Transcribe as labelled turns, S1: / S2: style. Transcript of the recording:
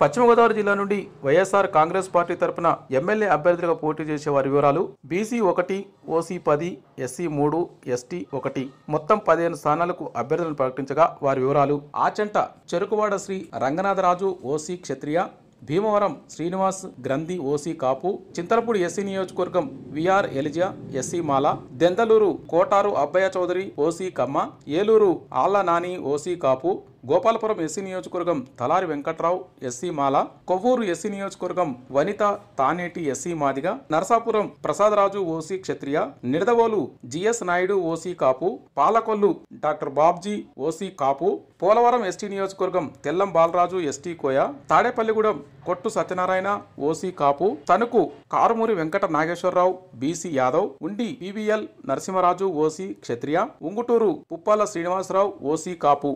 S1: పశ్చిమ గోదావరి జిల్లా నుండి వైఎస్ఆర్ కాంగ్రెస్ పార్టీ తరపున ఎమ్మెల్యే అభ్యర్థులుగా పోటీ చేసే వారి వివరాలు బీసీ ఒకటి ఓసీ పది ఎస్సీ మూడు ఎస్టీ ఒకటి మొత్తం పదిహేను స్థానాలకు అభ్యర్థులను ప్రకటించగా వారి వివరాలు. Achanta Cherukuvada Sri Ranganatharaju OC Kshatriya Bhimavaram Srinivas Grandhi OC Kapu Chintalapudi SC నియోజకవర్గం VR Eliza SC Mala Denduluru Kotaru Abbaiah Chowdary OC Kamma Eluru Alla Nani OC Kapu Gopalapuram SC నియోజకవర్గం తలారి వెంకట్రావు ఎస్సీ మాల కొవ్వూరు ఎస్సీ నియోజకవర్గం Vanitha Taneti SC Madiga Narasapuram Prasadaraju OC Kshatriya Nidadavolu GS Naidu OC Kapu Palakollu doctor Babji OC Kapu Polavaram ST నియోజకవర్గం Tellam Balaraju ST Koya Tadepalligudem Kottu Satyanarayana OC Kapu Tanuku Karumuri Venkata Nageswararao BC Yadav Undi PVL Narasimharaju OC Kshatriya Unguturu Puppala Srinivasarao OC Kapu.